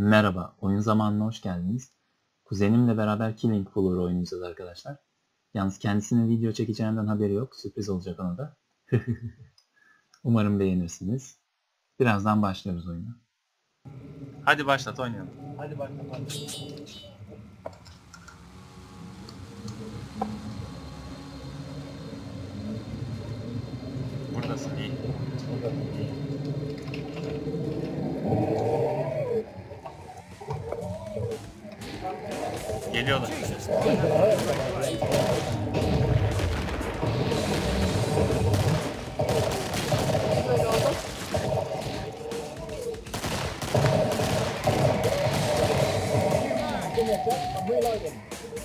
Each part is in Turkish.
Merhaba, oyun zamanına hoş geldiniz. Kuzenimle beraber Killing Floor oynayacağız arkadaşlar. Yalnız kendisinin video çekeceğinden haberi yok. Sürpriz olacak ona da. Umarım beğenirsiniz. Birazdan başlıyoruz oyuna. Hadi başlat oynayalım. Hadi bakalım. Buradasın iyi. Geliyorlar. Böyle oldu.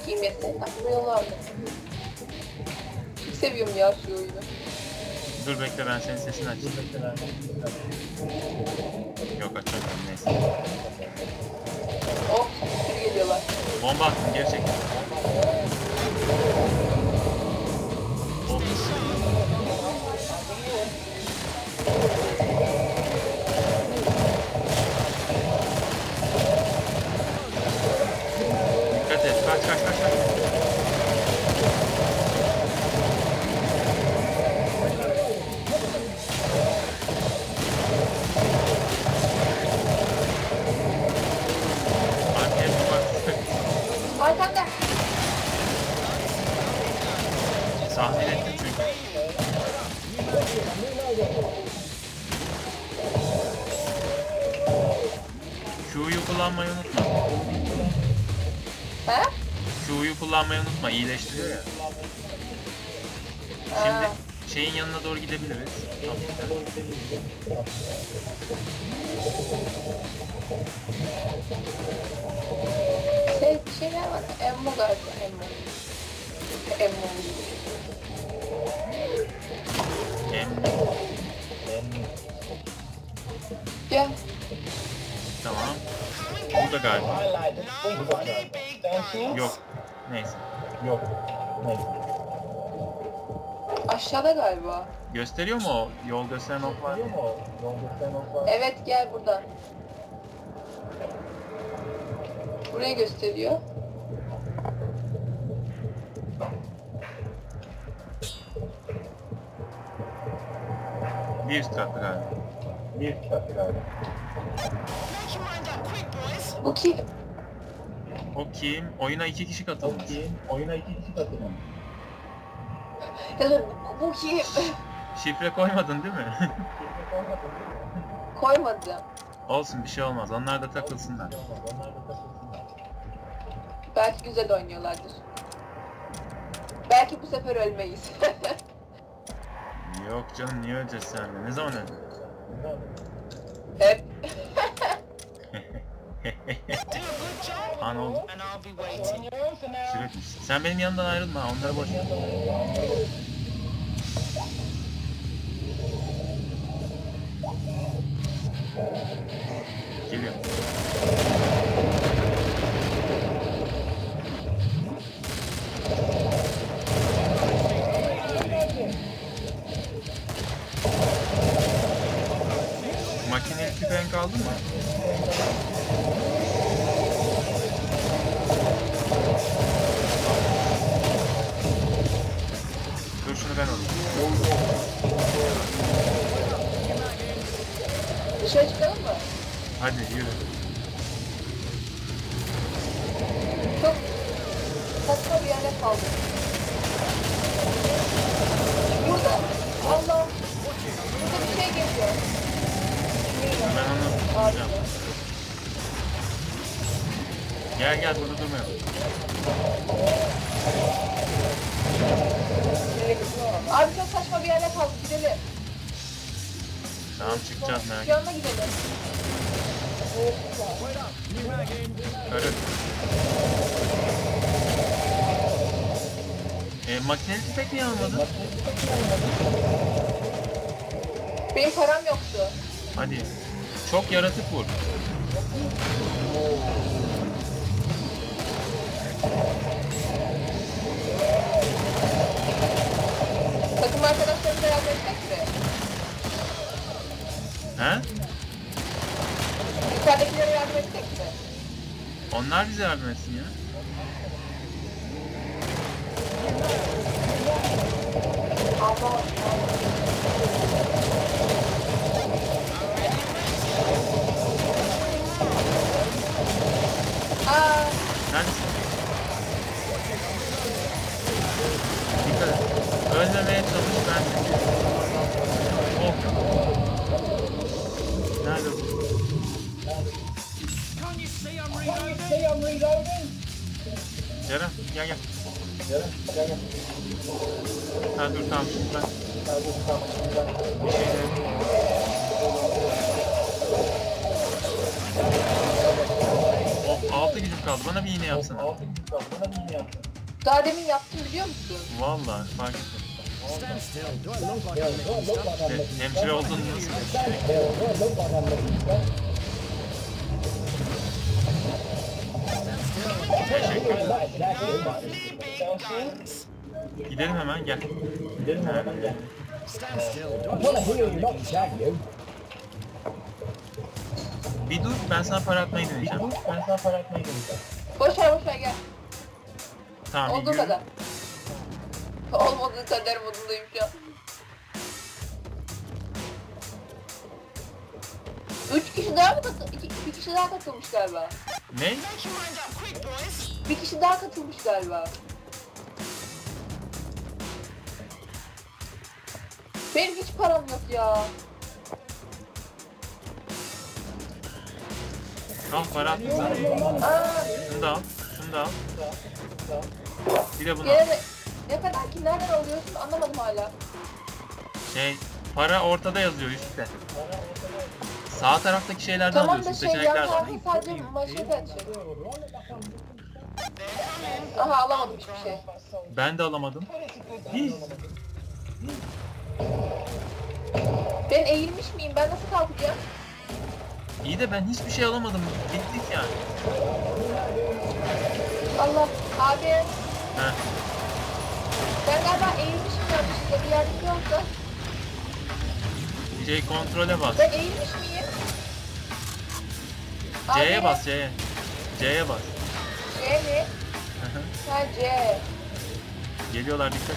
Kim yesin? Akmıyorlardı. Çok seviyorum ya şu oyunu. Dur bekle ben senin sesini açayım. Yok açamıyorum neyse. Oh, sürü geliyorlar. Bomba attım geri çekil. Yok. Yok. Neyse. Yok. Neyse. Aşağıda galiba. Gösteriyor mu o? Yol gösteren ok var mı? Yol gösteren ok var. Evet gel buradan. Burayı gösteriyor. Bir üst katta galiba. Bir kitaptı galiba. Bu kim? O kim? Oyuna iki kişi katılmış. Okey. Oyuna iki kişi katılmış. Da bu kim? Şifre koymadın değil mi? Koymadım. Olsun bir şey olmaz. Onlar da takılsınlar. Onlar da takılsınlar. Belki güzel oynuyorlardır. Belki bu sefer ölmeyiz. Yok canım niye öleceğiz seninle? Ne zaman öldün? Hep. Sürekli. Sen benim yanımdan ayrılma. Onları boş ver. Geliyor. Makineli tüfeğin kaldı mı? E, makineli tüfek niye almadın? Benim param yoktu. Hadi. Çok yaratık vur. Takım arkadaşlarımıza yardım etmek mi? He? Yukarıdakilere yardım etmek mi? Onlar bize yardım etsin ya. Allah. Aa, Neredesin? Ha dur tamam şimdi ben bir şey de... Oh 6 gücüm kaldı. Bana bir iğne yapsana. altı gün kaldı. Bana bir iğne yaptın. daha demin yaptım biliyor musun? Valla fark ettim. E, making hemşire olduğunu nasıl. Teşekkür ederim. Gidelim hemen gel. Gidelim hemen gel. Bir dur ben sana para atmayı Bir deneyeceğim. dur, ben sana para etmeyi deneyeceğim. Boş ver boş ver gel. Tamam bir Olduğu yürü. kadar. Olmadığı kadar modundayım şu an. Üç kişi daha mı katılmış? İki, bir kişi daha katılmış galiba. Ne? Bir kişi daha katılmış galiba. Benim hiç param yok ya. Al para attım sana. Aa, Şunu da al. Şunu da al. Bir de bunu al. gene ne kadar ki nereden alıyorsun anlamadım hala. Şey para ortada yazıyor üstte. Sağ taraftaki şeylerden Tamam da alıyorsun. şey yan Seçenekler var. tarafı sadece maşet açıyor. Aha alamadım hiçbir şey. Ben de alamadım. Ben eğilmiş miyim? Ben nasıl kalkacağım? İyi de ben hiçbir şey alamadım. Bittik yani. Allah abi Heh. ben galiba eğilmişim yanlışlıkla bir yerde yoksa. Şey kontrole bas. Ben eğilmiş miyim? C'ye bas C'ye. C'ye bas. C mi? Ha C. Geliyorlar dikkat et.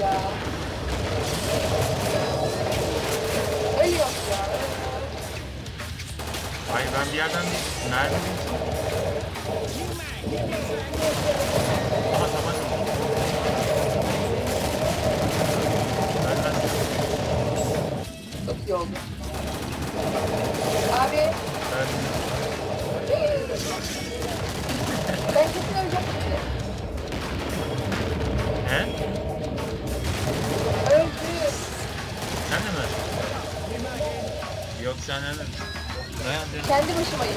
Ya. Ölüyor ya. Hayır ben bir yerden bir mermi buldum. Ama tabanca buldum. Ölmez. Çok iyi oldu. Abi Ölmez. ben kesin öleceğim. He? Dayan canım. Kendi başımayım.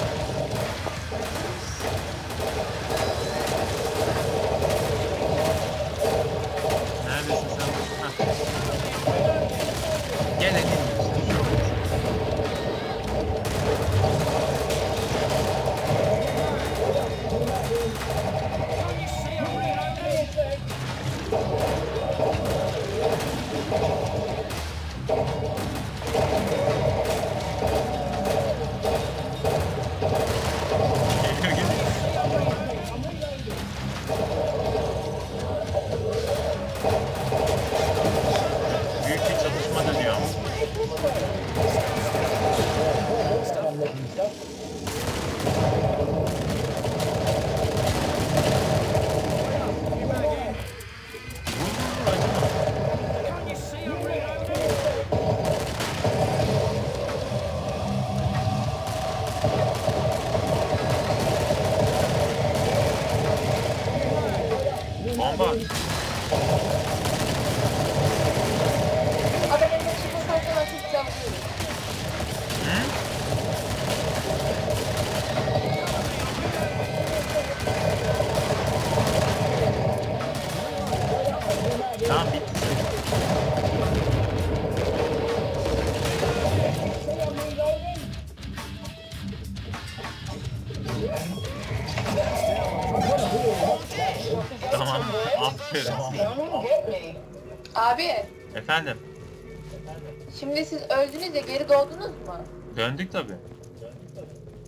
Şimdi siz öldünüz ya geri doğdunuz mu? Döndük tabi.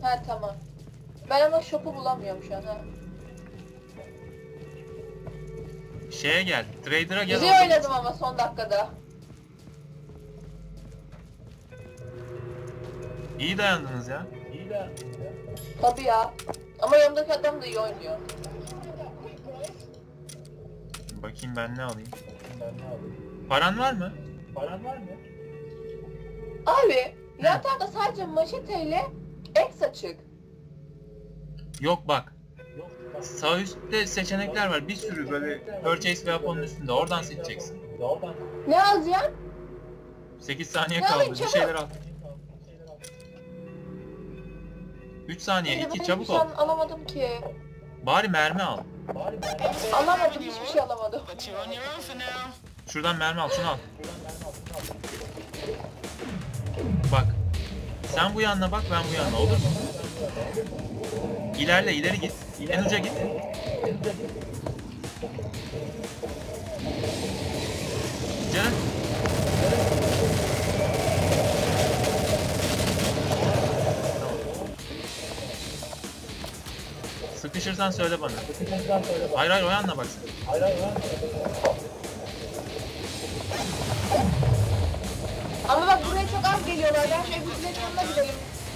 Ha tamam. Ben ama shop'u bulamıyorum şu an ha. Şeye gel. Trader'a gel. Orada- oynadım ama son dakikada. İyi dayandınız ya. İyi. Tabii ya. Ama yanımdaki adam da iyi oynuyor. Bakayım ben ne alayım. Ben ne alayım? Paran var mı? Paran var mı? Abi yatağda sadece maşeteyle X açık. Yok bak. Yok. bak. Sağ üstte seçenekler var. Bir sürü böyle purchase weapon'un üstünde. Oradan seçeceksin. Ne alacağım? 8 saniye Ne alayım, kaldı. Bir çabuk. şeyler al. 3 saniye. Benim 2 hiçbir çabuk şey ol. alamadım ki. Bari mermi al. Alamadım hiçbir şey alamadım. Şuradan mermi al. Şunu al. Bak. Sen bu yanına bak ben bu yanına olur mu? İlerle ileri git. En uca git. Canım. Sıkışırsan söyle bana. Sıkıntıdan söyle bak. Hayır hayır o yanına bak sen. Hayır hayır hayır. Ama geliyorlar. Ben şu öbürlerin yanına gidelim.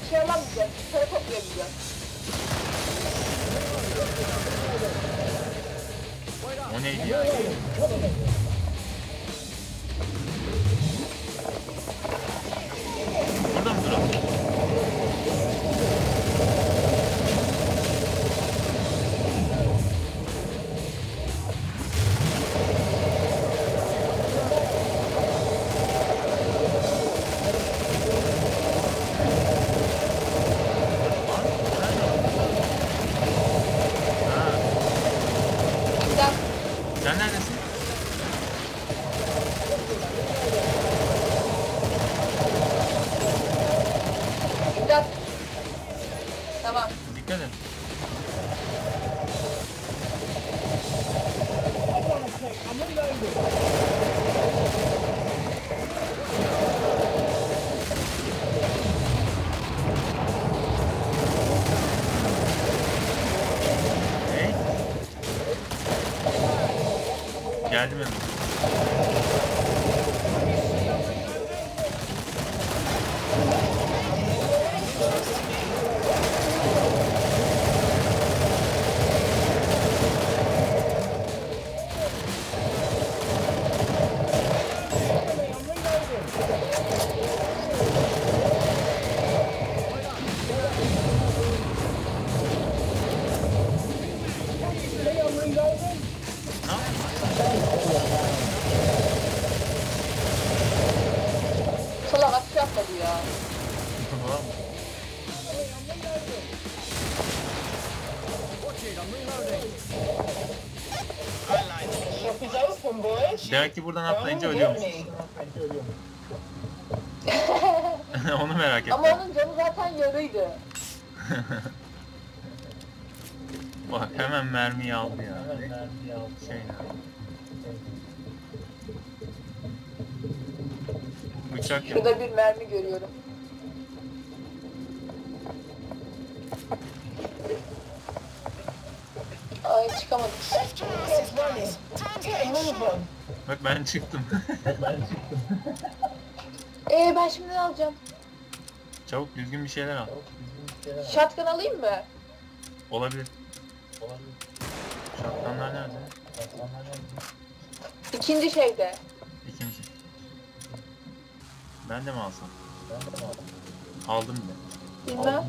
Şey alamayacağım. Para toplayamayacağım. O neydi ya? Tamam. Dikkat et. Hey. Geldim Demek ki buradan atlayınca Don't ölüyor get musun? me. Bence ölüyorum. Onu merak ettim. Ama onun canı zaten yarıydı. Bak hemen mermiyi aldı ya. Hemen mermiyi aldım. Şey ya. Bıçak ya. Şurada bir mermi görüyorum. Ay çıkamadım. Bak ben çıktım. Ben çıktım. Ee ben şimdi ne alacağım? Çabuk düzgün bir şeyler al. Shotgun alayım mı? Olabilir. olabilir. Şapkanlar nerede? Patronlar nerede? İkinci şeyde. İkinci. Ben de mi alsam? Ben de mi aldım? Aldım bile. Bilmem.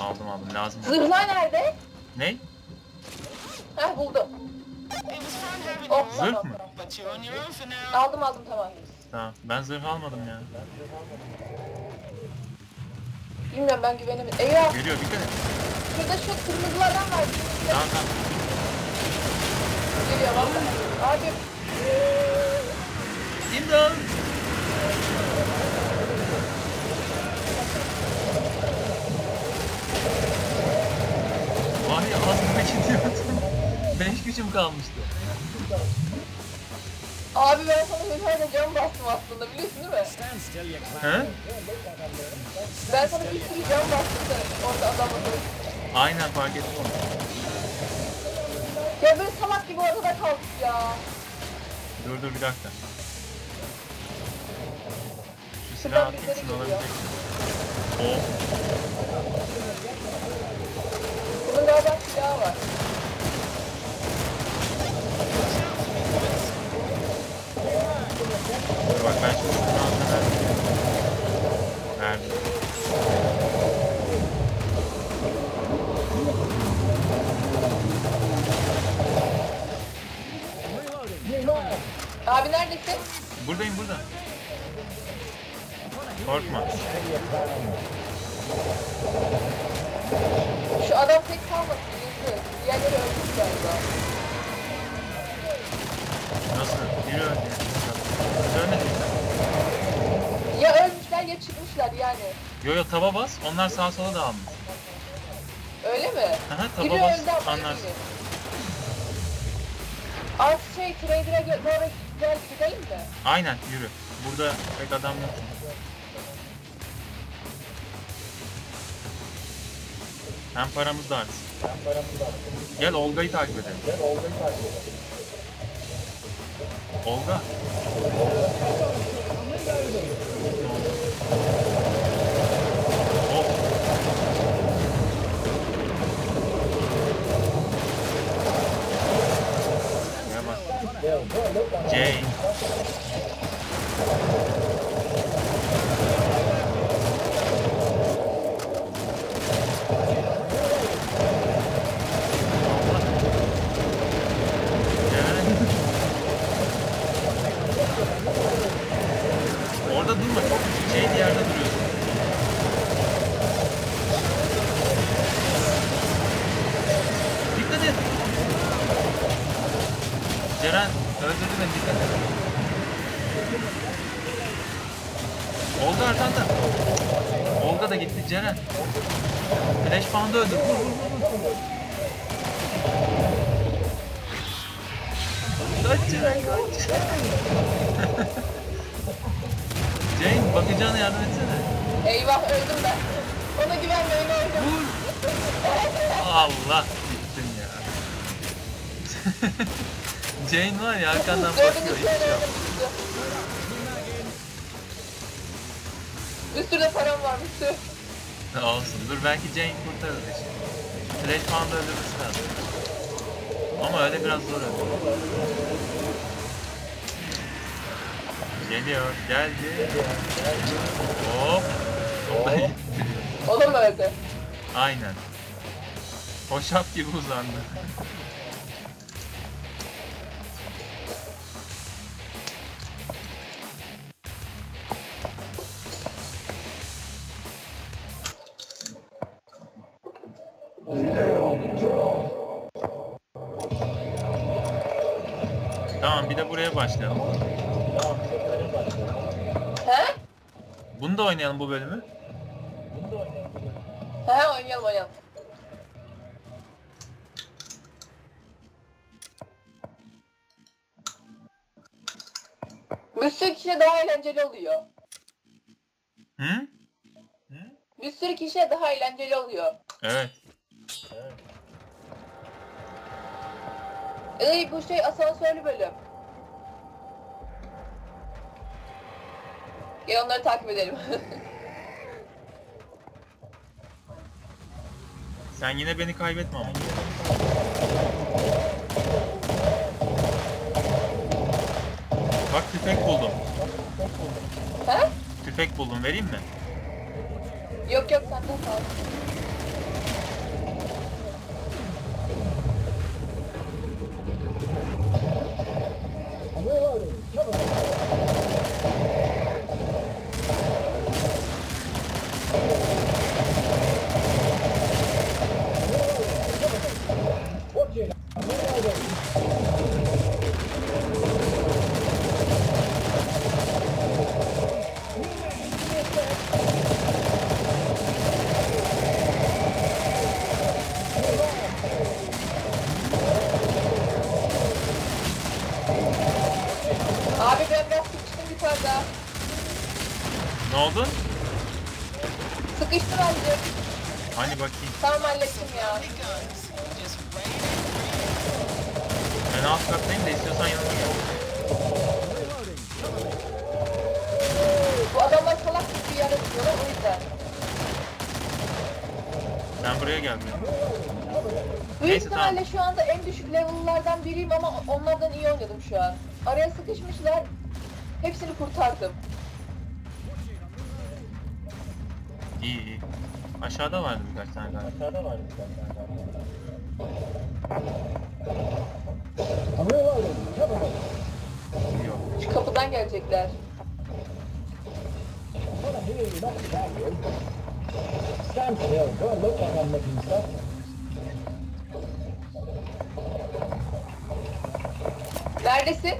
Aldım aldım. Lazım. Zırhlar nerede? Ne? Heh buldum. Oh Zırh tamam. mı? Aldım aldım tamam. Tamam. Ben zırh almadım ya. Bilmiyorum ben güvenemedim. Eyvah Geliyor dikkat et. şurada şu kırmızı adam var. Tamam tamam. Geliyor vallahi. Abi İmdat! Daha gidiyordum. 5 gücüm kalmıştı. Abi ben sana tane cam bastım aslında biliyorsun değil mi? He? Ben sana bir sürü cam bastım da orada adamla konuştum. Aynen fark ettim onu. Ya böyle salak gibi ortada kaldık ya. Dur dur bir dakika. Şu silahı atayım şunu alabilecek. Oh. Bunun galiba silahı var. Bak ben şimdi şunu alsana. Verdim. Abi neredesin? Buradayım burada. Korkma. Şu adam tek kalmasın. Yüzü. Diğerleri ölmüş galiba. Nasıl? Biri öldü. Mi? Ya ölmüşler ya çıkmışlar yani. Yo yo taba bas. Onlar sağa sola dağılmış. Öyle mi? Aha Biri taba bas. öldü ama Anlarsın. Artık şey Trader'a gö- doğru gel gidelim mi? Aynen yürü. Burada pek adam yok. Hem paramız da artsın. Gel Olga'yı takip edelim. Olga. Hop. Öldür. Vur vur vur. Kaç Ceren kaç. Jane bakacağına yardım etsene. Eyvah öldüm ben. Ona güvenmeyin öldüm. Vur. Allah gittin ya. Jane var ya arkandan bakıyor Dördüncü hiçbir Olsun dur belki Jane kurtarır işi. Flash Pound'u öldürmesi lazım. Ama öyle biraz zor öldürür. Geliyor, geldi. Hop. O da gitti. O da mı öldü? Aynen. Hoşaf gibi uzandı. oynayalım bu bölümü. Bunu da oynayalım. He oynayalım oynayalım. Bir sürü kişiye daha eğlenceli oluyor. Hı? Bir sürü kişiye daha eğlenceli oluyor. Evet. Evet. Ey bu şey asansörlü bölüm. Gel onları takip edelim. Sen yine beni kaybetme ama. Bak tüfek buldum. He? Tüfek buldum vereyim mi? Yok yok sende kal. Ne ihtimalle şu anda en düşük level'lardan biriyim ama onlardan iyi oynadım şu an. Araya sıkışmışlar. Hepsini kurtardım. İyi iyi. Aşağıda vardı birkaç tane galiba. Aşağıda var bir tane. Reloading. Cover me. Yok. Şu kapıdan gelecekler. Stand still. Don't look like I'm looking stuff. Neredesin?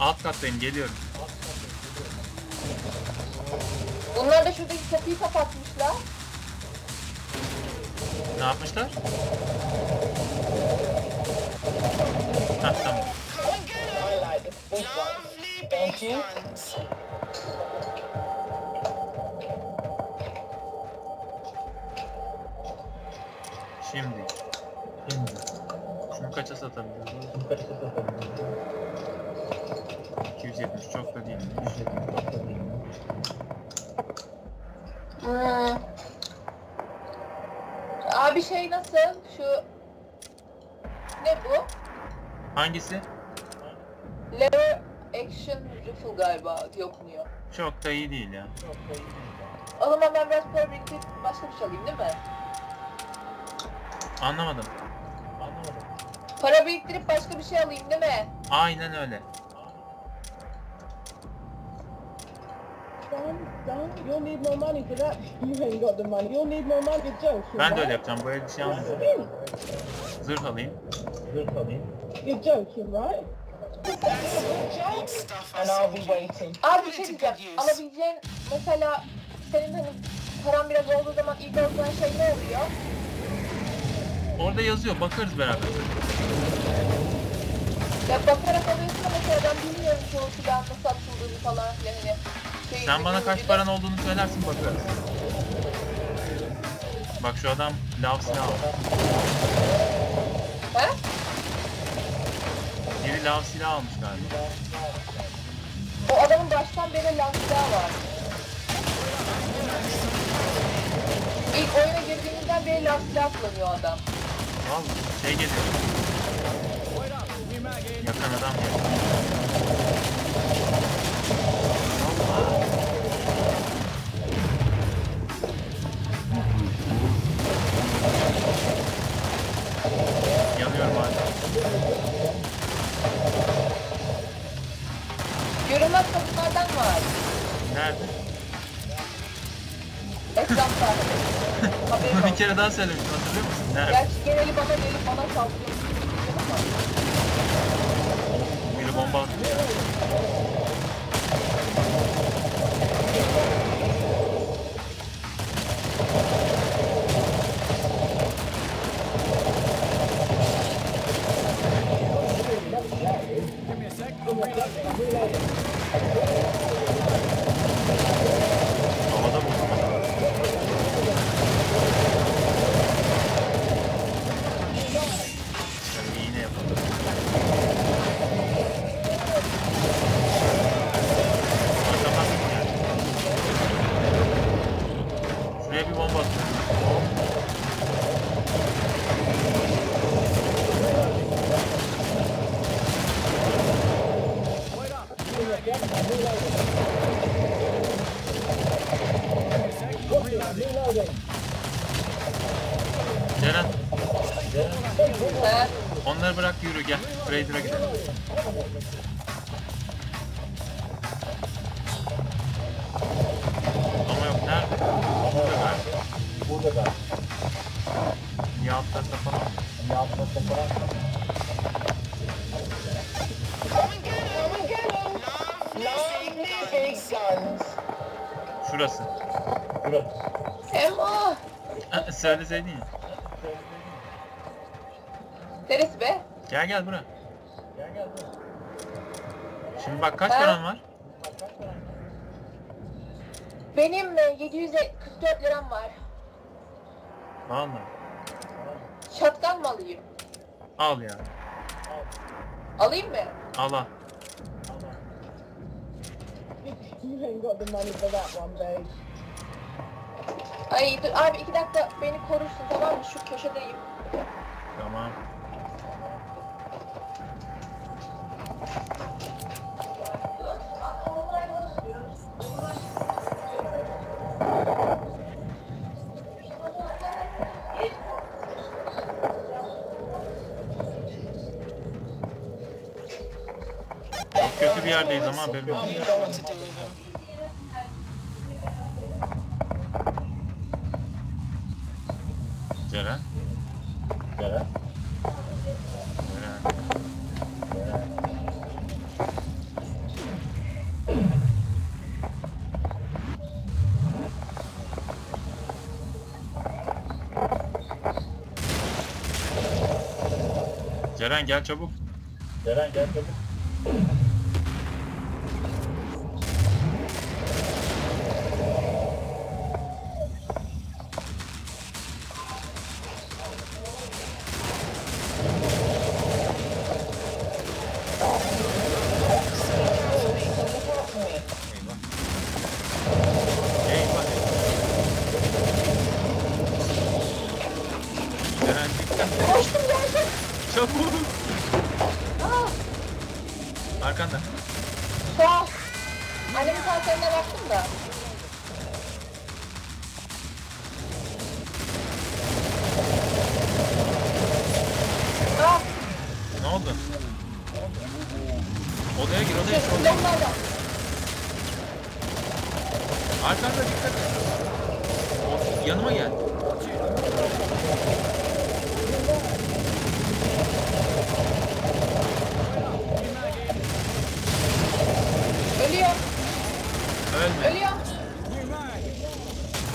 Alt kattayım geliyorum. Bunlar da şuradaki kapıyı kapatmışlar. Ne yapmışlar? Hah tamam. I 270 çok da değil. 270 çok da değil. Abi şey nasıl? Şu ne bu? Hangisi? Lever Action Rifle galiba yokmuyor. Çok da iyi değil ya. Çok da iyi değil. ya. O zaman ben biraz para biriktirip başka bir şey alayım değil mi? Anlamadım. Para biriktirip başka bir şey alayım değil mi? Aynen öyle. Son, son, you'll need more money for that. You ain't got the money. You'll need more money to joke. Ben de öyle yapacağım. Böyle bir şey almayacağım. Zırh alayım. Zırh alayım. You're joking, right? And I'll be waiting. Abi bir şey diyeceğim. Alabileceğin mesela senin hani paran biraz olduğu zaman ilk alacağın şey ne oluyor? Orada yazıyor. Bakarız beraber. Ya bakarak alıyorsun ama mesela ben bilmiyorum çoğu silahın nasıl atıldığını falan filan hani. Şey, Sen bana kaç paran olduğunu söylersin bakarız. Bak şu adam lav silah aldı. He? Biri lav silah almış galiba. O adamın baştan beri lan silahı var. İlk oyuna girdiğimizden beri lan silah kullanıyor adam. Vallahi şey geliyor. Yakan adam geliyor. Yanıyorum hala. Görünmez kadınlardan var. Nerede? Etrafta. Bir kere daha söylemiştim hatırlıyor musun? Nerede? Gerçi geneli bana gelip bana saldırıyor. Biri bomba attı. Ha, Söyleseydin ya. Neresi be? Gel gel buraya. Gel gel buraya. Şimdi bak kaç Ha? paran var? Benim e, 744 liram var. Vallahi. Şatkan mı alayım? Al ya. Alayım mı? Al al. You ain't got the money for that one, babe. Ay dur abi iki dakika beni korursun tamam mı? Şu köşedeyim. Tamam. Çok kötü bir yerdeyiz ama haberin olsun. Ceren gel çabuk. Ceren gel çabuk.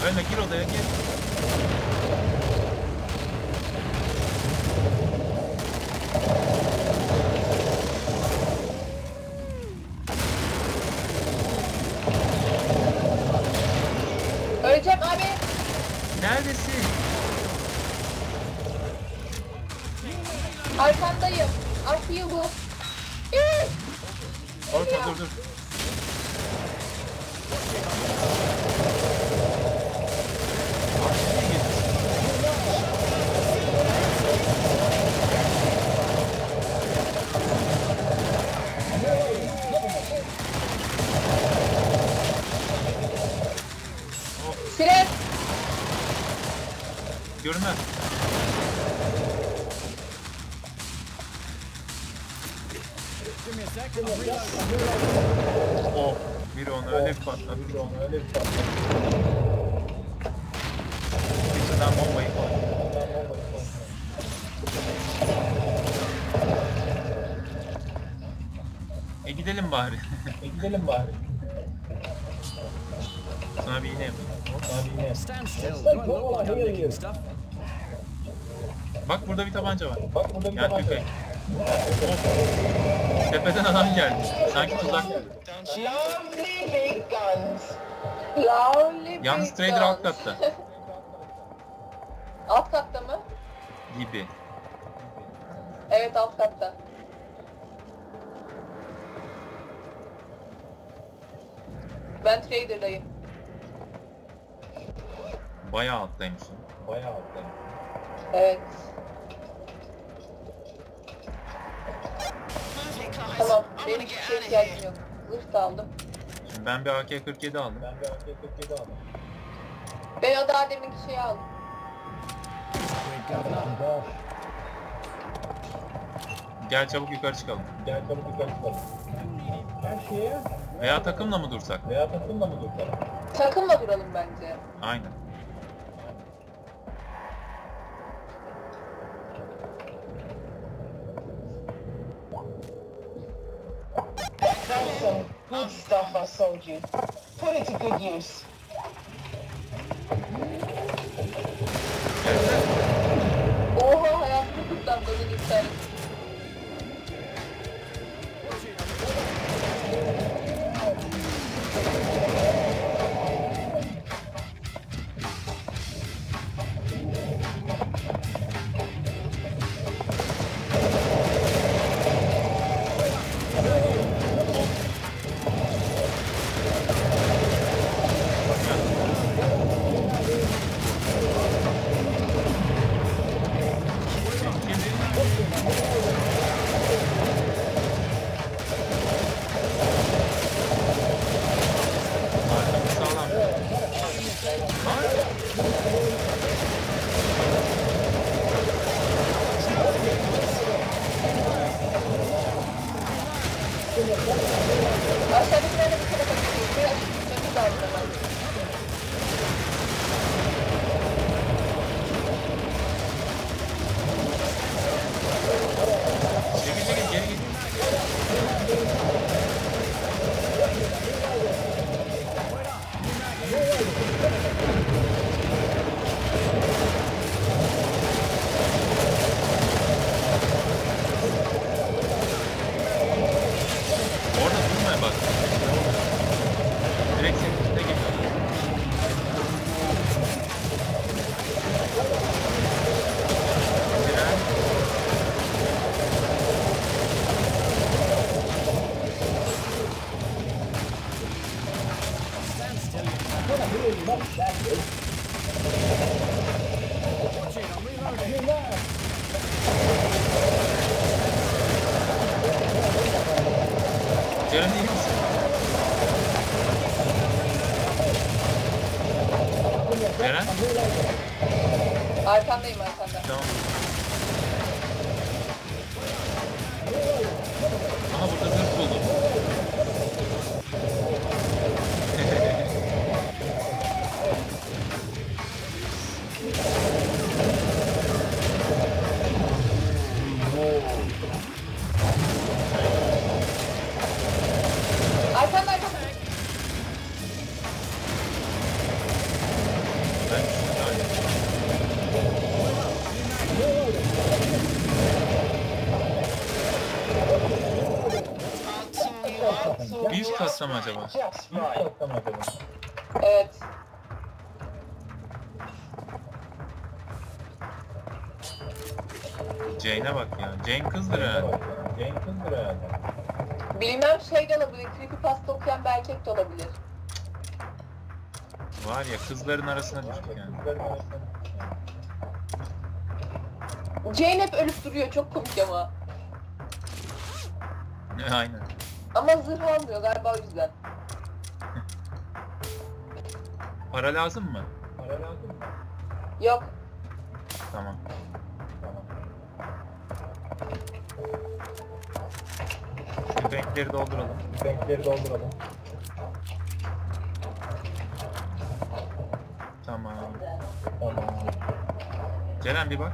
Ven, aquí lo de aquí. E gidelim bari. e gidelim bari. Sana bir iğne yapayım. Sana bir iğne yapayım. Bak burada bir tabanca var. Bak burada bir tabanca var. Of. Tepeden adam geldi. Sanki tuzak geldi. Lovely big guns. Lovely Yalnız trader alt katta. Alt katta mı? Gibi. Evet alt katta. Ben trader'dayım. Bayağı alttaymış. Bayağı alttaymış. Evet. Tamam. Benim hiçbir şeye ihtiyacım yok. Zırh da aldım. Şimdi ben bir AK-47 aldım. Ben bir AK-47 aldım. Ben o daha deminki şeyi aldım. Gel çabuk yukarı çıkalım. Gel çabuk yukarı çıkalım. Cashier. Veya takımla mı dursak? Veya takımla mı dursak? Takımla duralım bence. Aynen. Good stuff I sold you. Put it to good use. like, like, Mı acaba? Evet. Jane'e bak ya. Jane kızdır herhalde. Bilmem şey de olabilir. Creepypasta okuyan bir erkek de olabilir. Var ya kızların arasına düştük yani. Jane hep ölüp duruyor. Çok komik ama. Aynen. Ama zırh almıyor galiba o yüzden. Para lazım mı? Yok. Tamam. Şu renkleri dolduralım. Renkleri dolduralım. Tamam. Tamam. Ceren bir bak.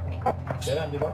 Ceren bir bak.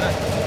Şunu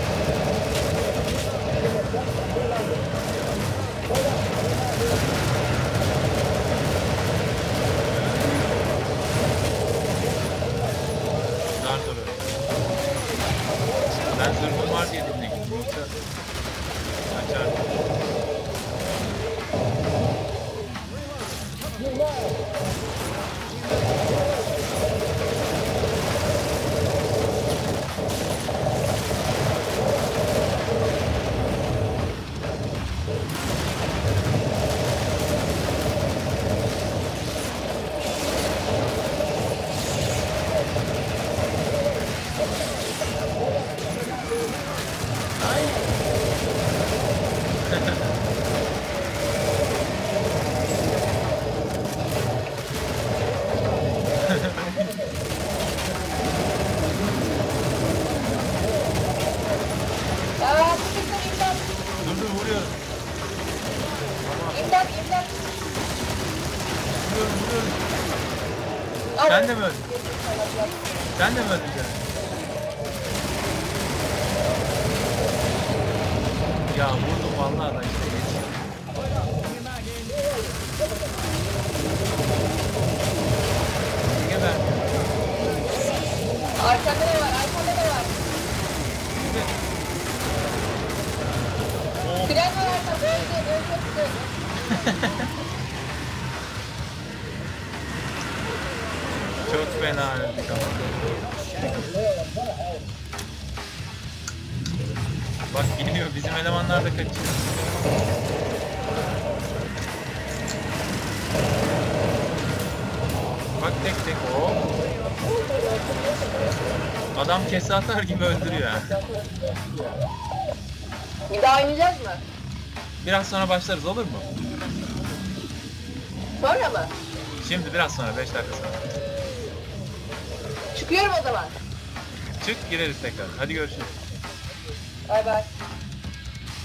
Sen de mi öldün? Sen de mi öldün Ceren? Ya vurdum vallahi da işte geçiyor. Geber. Arkanda ne var? Arkanda ne var? Tren var arkanda. Öldü, öldü, öldü. fena öldük ama. Bak gidiyor bizim elemanlar da kaçıyor. Bak tek tek o. Adam kese atar gibi öldürüyor ha. Bir daha oynayacağız mı? Biraz sonra başlarız olur mu? Sonra mı? Şimdi biraz sonra 5 dakika sonra. Çıkıyorum o zaman. Çık gireriz tekrar. Hadi görüşürüz. Bay bay.